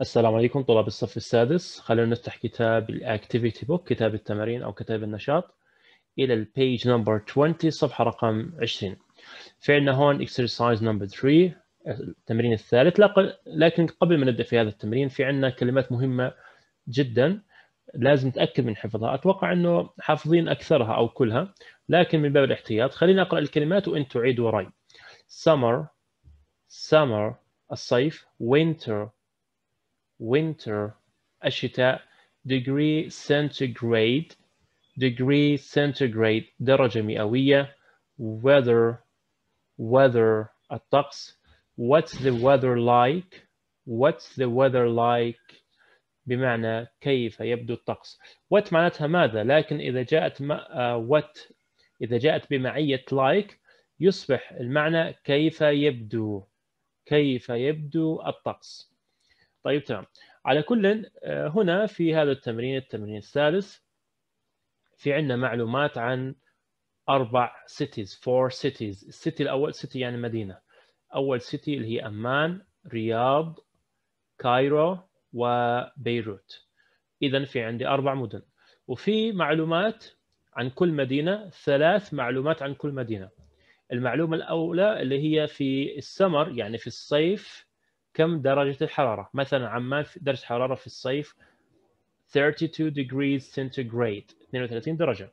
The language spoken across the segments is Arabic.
السلام عليكم طلاب الصف السادس. خلينا نفتح كتاب ال activity book كتاب التمارين أو كتاب النشاط. إلى ال page number 20 صفحة رقم 20 في عندنا هون exercise number 3 التمرين الثالث. لكن قبل ما نبدأ في هذا التمرين في عندنا كلمات مهمة جدا. لازم نتأكد من حفظها. أتوقع إنه حافظين أكثرها أو كلها. لكن من باب الاحتياط خلينا أقرأ الكلمات وانت تعيد وراي. Summer summer الصيف. Winter winter الشتاء degree centigrade degree centigrade درجة مئوية weather weather الطقس what's the weather like what's the weather like بمعنى كيف يبدو الطقس what معناتها ماذا لكن إذا جاءت ما, uh, what إذا جاءت بمعية like يصبح المعنى كيف يبدو كيف يبدو الطقس طيب تمام. على كل هنا في هذا التمرين التمرين الثالث في عندنا معلومات عن أربع cities four cities. السيتي الأول سيتي يعني مدينة. أول سيتي اللي هي أمان رياض كايرو وبيروت إذا في عندي أربع مدن. وفي معلومات عن كل مدينة ثلاث معلومات عن كل مدينة. المعلومة الأولى اللي هي في السمر يعني في الصيف كم درجة الحرارة؟ مثلا عمان درجة حرارة في الصيف 32 degrees centigrade 32 درجة.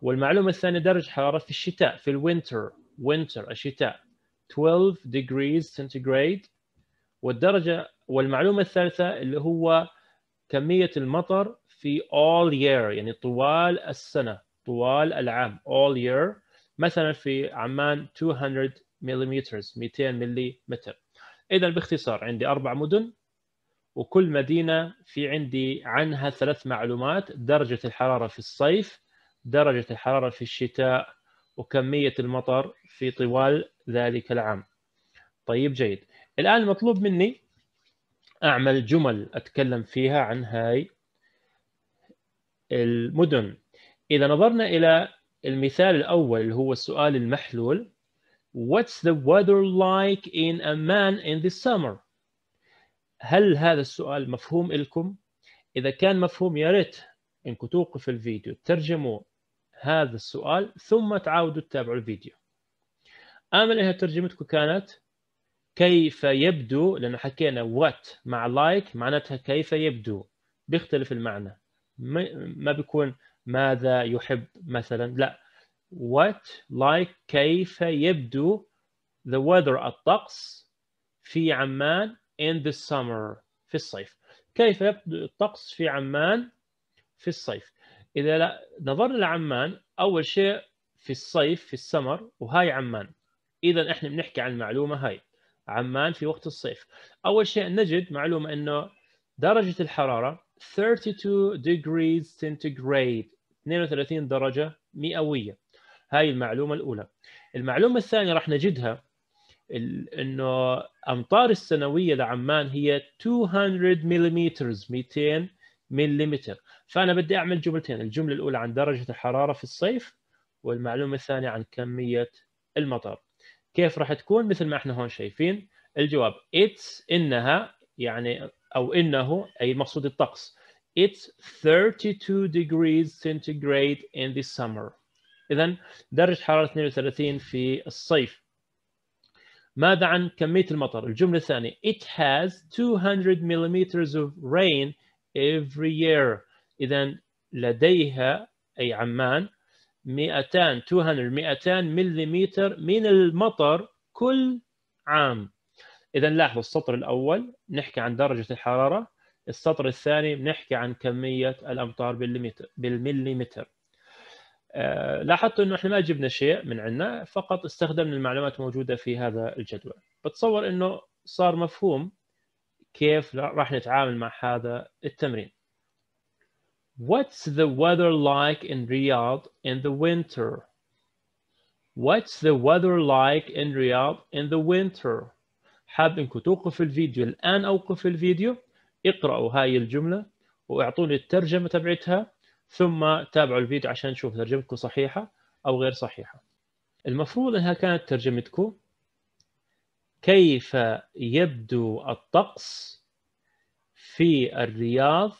والمعلومة الثانية درجة حرارة في الشتاء في الوينتر winter الشتاء 12 degrees centigrade. والدرجة والمعلومة الثالثة اللي هو كمية المطر في all year يعني طوال السنة طوال العام all year. مثلا في عمان 200 ملم 200 ملم إذا باختصار عندي أربع مدن وكل مدينة في عندي عنها ثلاث معلومات درجة الحرارة في الصيف درجة الحرارة في الشتاء وكمية المطر في طوال ذلك العام. طيب جيد. الآن المطلوب مني أعمل جمل أتكلم فيها عن هاي المدن. إذا نظرنا إلى المثال الأول اللي هو السؤال المحلول. What's the weather like in Amman in the summer? هل هذا السؤال مفهوم لكم؟ إذا كان مفهوم يا ريت إنكم توقفوا الفيديو ترجموا هذا السؤال ثم تعاودوا تتابعوا الفيديو. آمل إنها ترجمتكم كانت كيف يبدو لأنه حكينا what مع like معناتها كيف يبدو بيختلف المعنى ما بيكون ماذا يحب مثلا لا what like كيف يبدو the weather الطقس في عمان in the summer في الصيف. كيف يبدو الطقس في عمان في الصيف؟ إذا نظرنا لعمان أول شيء في الصيف في السمر وهاي عمان. إذا إحنا بنحكي عن المعلومة هاي. عمان في وقت الصيف. أول شيء نجد معلومة أنه درجة الحرارة 32 degrees centigrade 32 درجة مئوية. هاي المعلومة الأولى. المعلومة الثانية راح نجدها إنه أمطار السنوية لعمان هي 200 ملم 200 ملم فأنا بدي أعمل جملتين الجملة الأولى عن درجة الحرارة في الصيف والمعلومة الثانية عن كمية المطر. كيف راح تكون؟ مثل ما إحنا هون شايفين. الجواب اتس إنها يعني أو إنه أي المقصود الطقس it's 32 degrees centigrade in the summer. اذا درجه حرارة 32 في الصيف. ماذا عن كمية المطر؟ الجملة الثانية. It has 200 millimeters of rain every year. اذا لديها أي عمان 200 200 200 ملم من المطر كل عام. اذا لاحظوا السطر الأول نحكي عن درجة الحرارة. السطر الثاني بنحكي عن كمية الأمطار بالمليمتر. لاحظت إنه إحنا ما جبنا شيء من عندنا فقط استخدمنا المعلومات الموجودة في هذا الجدول بتصور إنه صار مفهوم كيف راح نتعامل مع هذا التمرين What's the weather like in Riyadh in the winter? What's the weather like in Riyadh in the winter? حاب إنكم توقف الفيديو الآن اوقف الفيديو اقرأوا هاي الجملة وأعطوني الترجمة تبعتها ثم تابعوا الفيديو عشان نشوف ترجمتكم صحيحة أو غير صحيحة. المفروض أنها كانت ترجمتكم. كيف يبدو الطقس في الرياض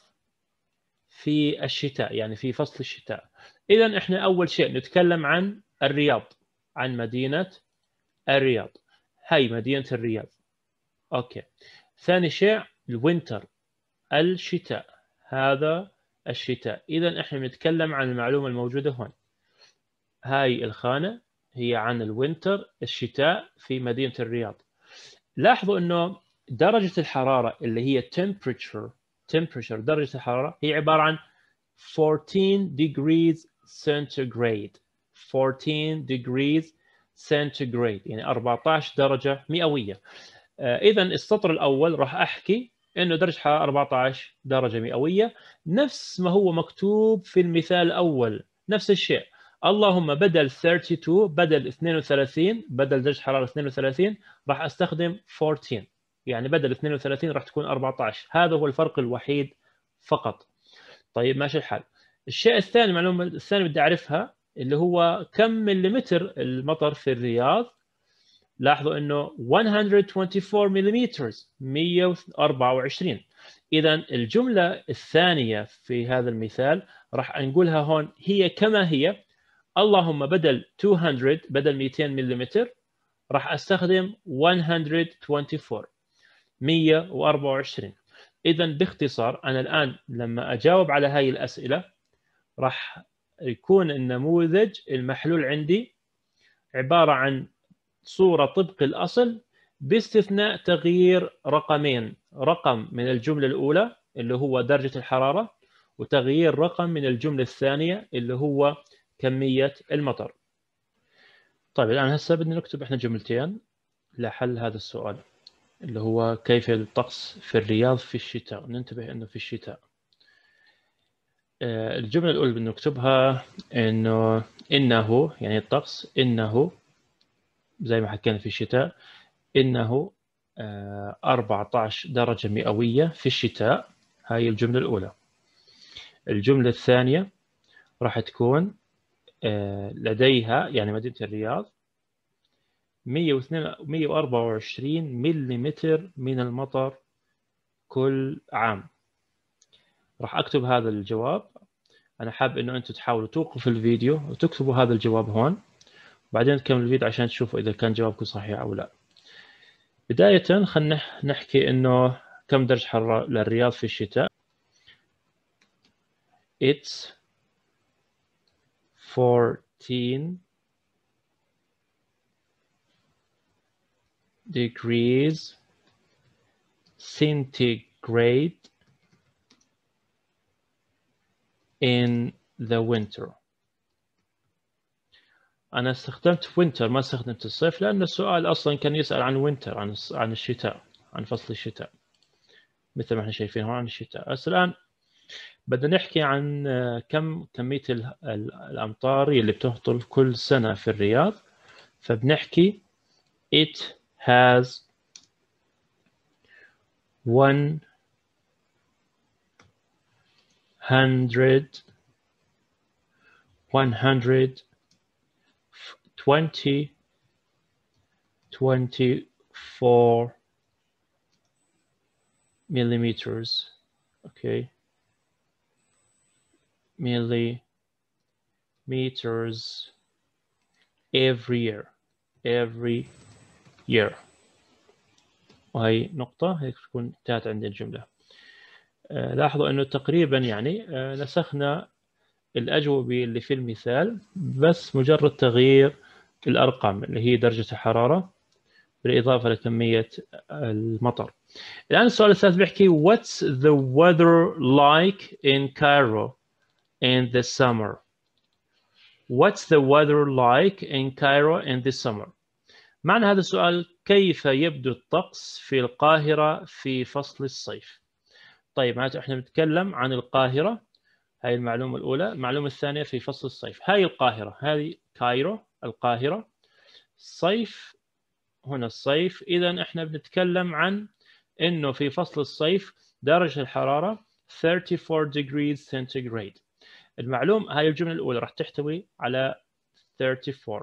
في الشتاء يعني في فصل الشتاء؟ إذا إحنا أول شيء نتكلم عن الرياض عن مدينة الرياض. هاي مدينة الرياض. okay. ثاني شيء ال winter الشتاء. هذا الشتاء. إذا إحنا بنتكلم عن المعلومة الموجودة هون. هاي الخانة هي عن الوينتر الشتاء في مدينة الرياض. لاحظوا أنه درجة الحرارة اللي هي temperature temperature درجة الحرارة هي عبارة عن 14 degrees centigrade. 14 degrees centigrade يعني 14 درجة مئوية. آه، إذا السطر الأول راح أحكي إنه درجة حرارة 14 درجة مئوية. نفس ما هو مكتوب في المثال الأول. نفس الشيء. اللهم بدل 32 بدل 32 بدل درجة حرارة 32 راح أستخدم 14 يعني بدل 32 راح تكون 14 هذا هو الفرق الوحيد فقط. طيب ماشي الحال. الشيء الثاني المعلومه الثانية بدي أعرفها اللي هو كم مليمتر المطر في الرياض؟ لاحظوا إنه 124 ملم 124 اذا الجملة الثانية في هذا المثال راح نقولها هون هي كما هي. اللهم بدل 200 بدل 200 ملم راح أستخدم 124 124 اذا باختصار أنا الآن لما أجاوب على هاي الأسئلة راح يكون النموذج المحلول عندي عبارة عن صورة طبق الأصل باستثناء تغيير رقمين. رقم من الجملة الأولى اللي هو درجة الحرارة وتغيير رقم من الجملة الثانية اللي هو كمية المطر. طيب الآن هسه بدنا نكتب إحنا جملتين لحل هذا السؤال اللي هو كيف الطقس في الرياض في الشتاء؟ ننتبه أنه في الشتاء. آه، الجملة الأولى بدنا نكتبها إنه إنه يعني الطقس إنه زي ما حكينا في الشتاء إنه 14 آه، درجة مئوية في الشتاء. هاي الجملة الأولى. الجملة الثانية راح تكون آه، لديها يعني مدينة الرياض 124 ملم من المطر كل عام. راح أكتب هذا الجواب. أنا حاب إنه أنتم تحاولوا توقفوا الفيديو وتكتبوا هذا الجواب هون. بعدين نكمل الفيديو عشان تشوفوا إذا كان جوابكم صحيح أو لا. بداية خلينا نحكي إنه كم درجة حرارة للرياض في الشتاء؟ It's 14 degrees centigrade in the winter. أنا استخدمت وينتر ما استخدمت الصيف لأن السؤال أصلا كان يسأل عن وينتر عن عن الشتاء عن فصل الشتاء. مثل ما إحنا شايفين هون عن الشتاء. بس الآن بدنا نحكي عن آه، كم كمية الأمطار اللي بتهطل كل سنة في الرياض. فبنحكي it has one hundred one hundred 20 24 millimeters okay? Millimeters every year every year. وهي نقطة هيك تكون انتهت عندي الجملة. آه لاحظوا إنه تقريبا يعني آه نسخنا الأجوبة اللي في المثال بس مجرد تغيير الأرقام اللي هي درجة الحرارة بالإضافة لكمية المطر الآن السؤال الثالث بيحكي What's the weather like in Cairo in the summer? What's the weather like in Cairo in the summer? معنى هذا السؤال كيف يبدو الطقس في القاهرة في فصل الصيف؟ طيب معناته إحنا بنتكلم عن القاهرة هاي المعلومة الأولى المعلومة الثانية في فصل الصيف هاي القاهرة هذه كايرو القاهرة. صيف هنا الصيف. إذا إحنا بنتكلم عن إنه في فصل الصيف درجة الحرارة 34 degrees centigrade. المعلوم هاي الجملة الأولى راح تحتوي على 34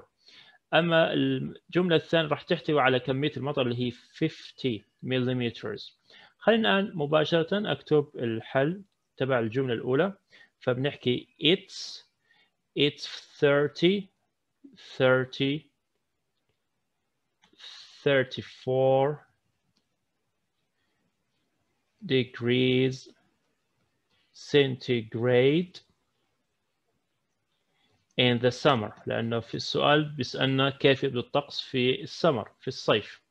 أما الجملة الثانية راح تحتوي على كمية المطر اللي هي 50 ملم خلينا الآن مباشرة أكتب الحل تبع الجملة الأولى. فبنحكي it's it's 30 30 34 degrees centigrade in the summer. لأنه في السؤال بيسألنا كيف يبدو الطقس في السمر في الصيف.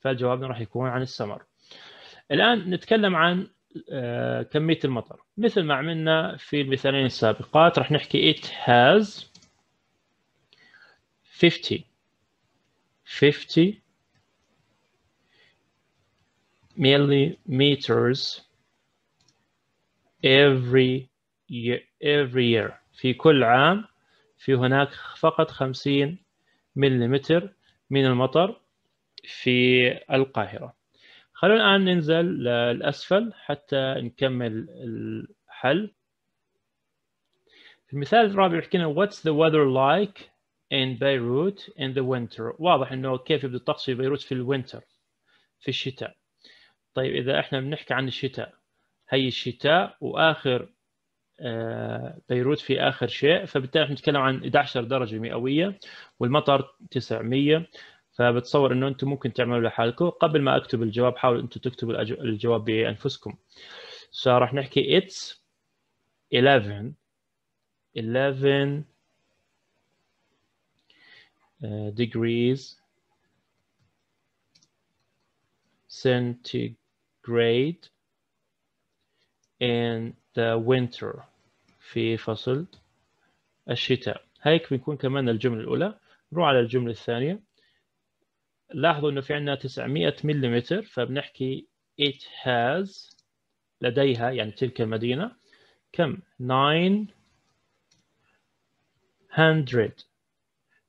فجوابنا راح يكون عن السمر. الآن نتكلم عن آه، كمية المطر. مثل ما عملنا في المثالين السابقات راح نحكي it has 50 50 millimeters every year every year. في كل عام في هناك فقط 50 ملم من المطر في القاهرة. خلونا الآن ننزل للأسفل حتى نكمل الحل. في المثال الرابع يحكي لنا what's the weather like in Beirut in the winter. واضح إنه كيف يبدو الطقس في بيروت في الوينتر في الشتاء. طيب إذا إحنا بنحكي عن الشتاء هي الشتاء وآخر آه، بيروت في آخر شيء فبالتالي إحنا نتكلم عن 11 درجة مئوية والمطر 900 فبتصور إنه أنتم ممكن تعملوا لحالكم. قبل ما أكتب الجواب حاولوا أنتم تكتبوا الجواب بأنفسكم. فراح نحكي it's 11 11 uh, degrees centigrade in the winter. في فصل الشتاء. هيك بيكون كمان الجملة الأولى. نروح على الجملة الثانية. لاحظوا إنه في عندنا 900 ملم فبنحكي it has لديها يعني تلك المدينة كم؟ 900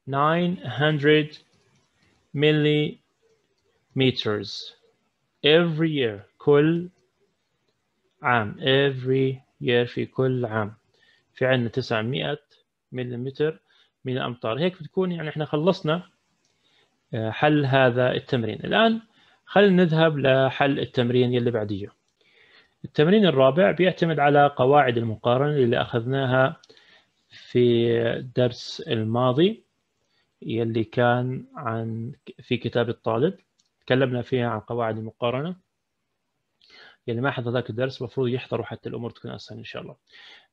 900 millimeters every year كل عام. Every year في كل عام. في عندنا 900 ملم من الأمطار. هيك بتكون يعني إحنا خلصنا آه، حل هذا التمرين. الآن خلينا نذهب لحل التمرين يلي بعديه. التمرين الرابع بيعتمد على قواعد المقارنة اللي أخذناها في الدرس الماضي. يلي كان عن في كتاب الطالب تكلمنا فيها عن قواعد المقارنة. يلي ما حضر ذاك الدرس المفروض يحضروا حتى الأمور تكون أسهل إن شاء الله.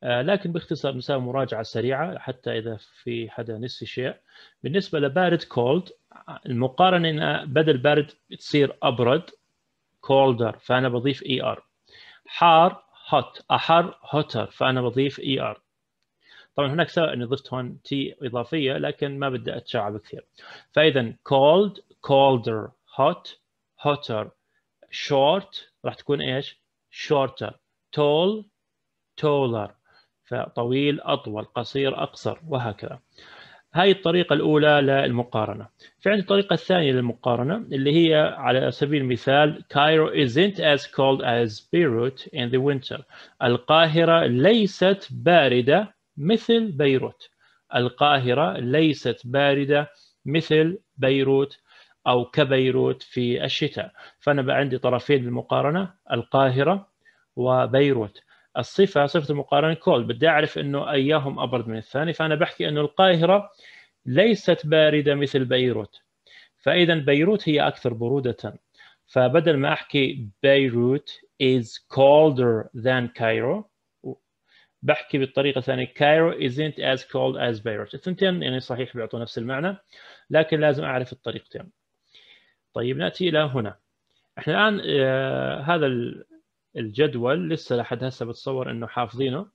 آه، لكن باختصار نسوي مراجعة سريعة حتى إذا في حدا نسي شيء. بالنسبة لبارد cold المقارنة إن بدل بارد تصير أبرد colder فأنا بضيف er حار hot. أحر hotter فأنا بضيف er طبعا هناك سبب إني ضفت هون t إضافية لكن ما بدي أتشعب كثير. فاذا cold colder hot hotter short راح تكون إيش؟ shorter. tall taller. فطويل أطول قصير أقصر وهكذا. هاي الطريقة الأولى للمقارنة. في عندي الطريقة الثانية للمقارنة اللي هي على سبيل المثال Cairo isn't as cold as Beirut in the winter. القاهرة ليست باردة مثل بيروت. القاهرة ليست باردة مثل بيروت أو كبيروت في الشتاء. فأنا عندي طرفين للمقارنة القاهرة وبيروت. الصفة صفة المقارنة cold. بدي أعرف أنه أيهم أبرد من الثاني فأنا بحكي أنه القاهرة ليست باردة مثل بيروت. فإذا بيروت هي أكثر برودة. فبدل ما أحكي Beirut is colder than Cairo بحكي بالطريقة الثانية. Cairo isn't as cold as Beirut. الثنتين يعني صحيح بيعطوا نفس المعنى لكن لازم أعرف الطريقتين. طيب نأتي إلى هنا. إحنا الآن آه هذا الجدول لسه لحد هسه بتصور إنه حافظينه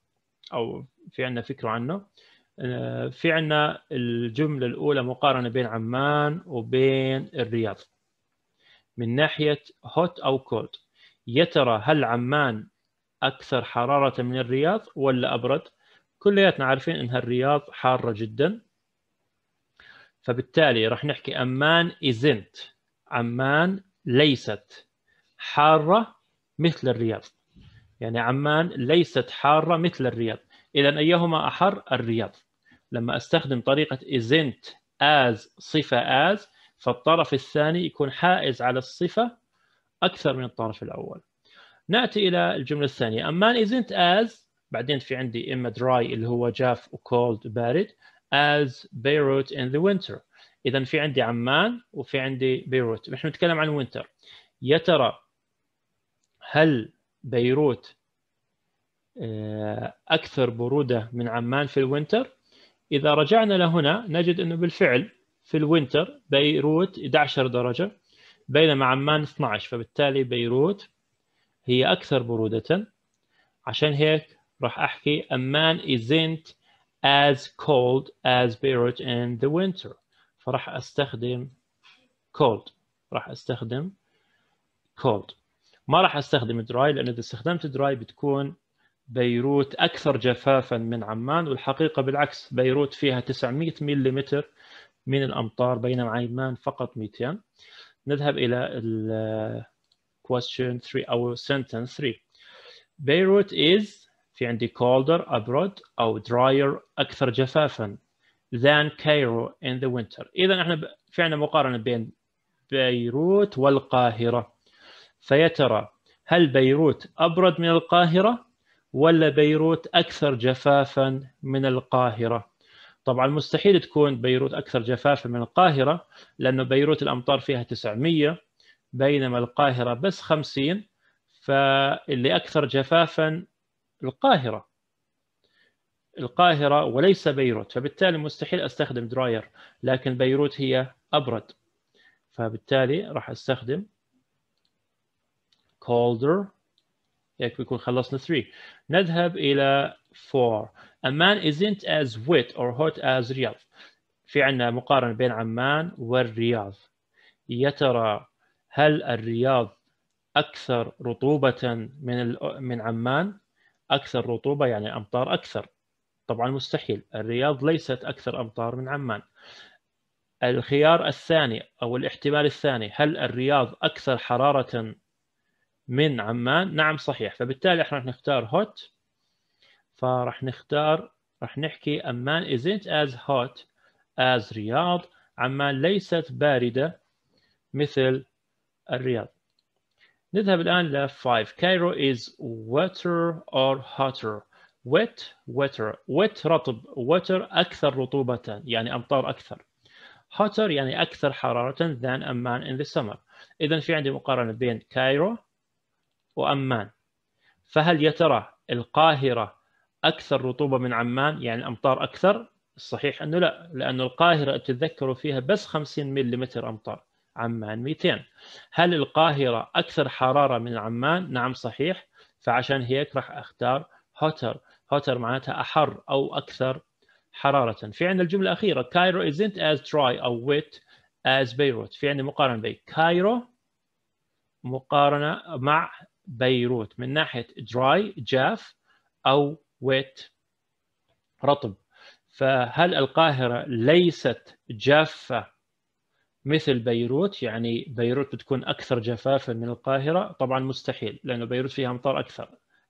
أو في عندنا فكرة عنه. آه في عندنا الجملة الأولى مقارنة بين عمان وبين الرياض. من ناحية هوت أو كولد يا ترى هل عمان أكثر حرارة من الرياض ولا أبرد؟ كلياتنا عارفين أنها الرياض حارة جدا. فبالتالي راح نحكي أمان isn't. عمان ليست حارة مثل الرياض. يعني عمان ليست حارة مثل الرياض. إذا أيهما أحر؟ الرياض. لما أستخدم طريقة isn't as صفة as فالطرف الثاني يكون حائز على الصفة أكثر من الطرف الأول. نأتي إلى الجملة الثانية. أمان isn't as بعدين في عندي إما dry اللي هو جاف وكولد بارد as Beirut in the winter. اذا في عندي عمان وفي عندي بيروت نحن نتكلم عن winter يا ترى هل بيروت آه، أكثر برودة من عمان في ال winter إذا رجعنا لهنا نجد إنه بالفعل في ال winter بيروت 11 درجة بينما عمان 12 فبالتالي بيروت هي أكثر برودة. عشان هيك راح أحكي عمان isn't as cold as Beirut in the winter. فراح أستخدم cold. راح أستخدم cold. ما راح أستخدم dry لأن إذا استخدمت dry بتكون بيروت أكثر جفافا من عمان. والحقيقة بالعكس بيروت فيها 900 ملم من الأمطار بينما عمان فقط 200 نذهب ال question 3 أو sentence 3 بيروت is في عندي colder أبرد أو drier أكثر جفافا than Cairo in the winter. إذا إحنا في عندنا مقارنة بين بيروت والقاهرة. فيا ترى هل بيروت أبرد من القاهرة ولا بيروت أكثر جفافا من القاهرة؟ طبعا مستحيل تكون بيروت أكثر جفافا من القاهرة لأنه بيروت الأمطار فيها 900 بينما القاهرة بس 50 فاللي أكثر جفافا القاهرة. القاهرة وليس بيروت فبالتالي مستحيل أستخدم دراير لكن بيروت هي أبرد. فبالتالي راح أستخدم colder هيك بيكون خلصنا 3 نذهب إلى 4 عمان isn't as wet or hot as رياض في عندنا مقارنة بين عمان والرياض. يا ترى هل الرياض أكثر رطوبة من من عمان؟ أكثر رطوبة يعني أمطار أكثر. طبعا مستحيل. الرياض ليست أكثر أمطار من عمان. الخيار الثاني أو الاحتمال الثاني هل الرياض أكثر حرارة من عمان؟ نعم صحيح. فبالتالي إحنا راح نختار hot. فراح نختار راح نحكي عمان isn't as hot as رياض. عمان ليست باردة مثل الرياض. نذهب الآن ل 5 Cairo is wetter or hotter? Wet wetter. Wet رطب. Wetter أكثر رطوبة يعني أمطار أكثر. Hotter يعني أكثر حرارة than أمان in the summer. إذا في عندي مقارنة بين كايرو وعمان. فهل يا ترى القاهرة أكثر رطوبة من عمان؟ يعني الأمطار أكثر؟ الصحيح أنه لا لأن القاهرة تتذكروا فيها بس 50 ملم أمطار. عمان 200 هل القاهرة أكثر حرارة من عمان؟ نعم صحيح. فعشان هيك راح أختار hotter hotter معناتها أحر أو أكثر حرارة. في عندنا الجملة الأخيرة. Cairo isn't as dry أو wet as Beirut في عندنا مقارنة بين Cairo مقارنة مع بيروت من ناحية dry جاف أو wet رطب. فهل القاهرة ليست جافة مثل بيروت يعني بيروت بتكون أكثر جفافا من القاهرة؟ طبعا مستحيل لأنه بيروت فيها أمطار أكثر.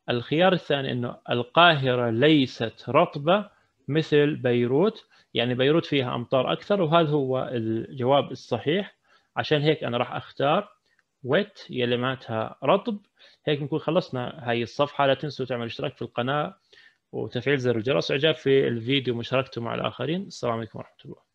الخيار الثاني أنه القاهرة ليست رطبة مثل بيروت يعني بيروت فيها أمطار أكثر وهذا هو الجواب الصحيح. عشان هيك أنا راح أختار wet يلي معناتها رطب. هيك نكون خلصنا هاي الصفحة. لا تنسوا تعملوا اشتراك في القناة وتفعيل زر الجرس. إعجاب في الفيديو ومشاركته مع الآخرين. السلام عليكم ورحمة الله.